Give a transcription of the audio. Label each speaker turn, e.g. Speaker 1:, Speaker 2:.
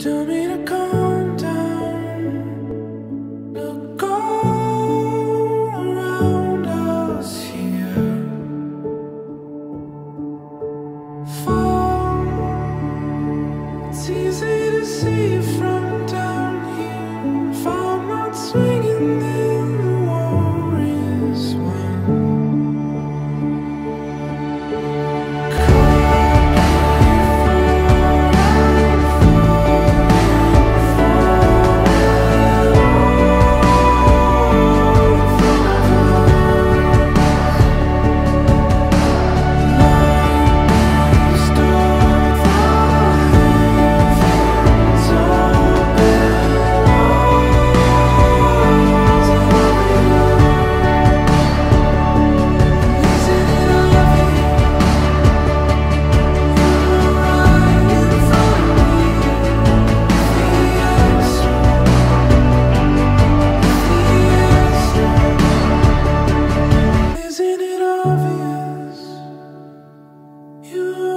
Speaker 1: Tell me to calm down. Look all around us here. Fall. It's easy to see. You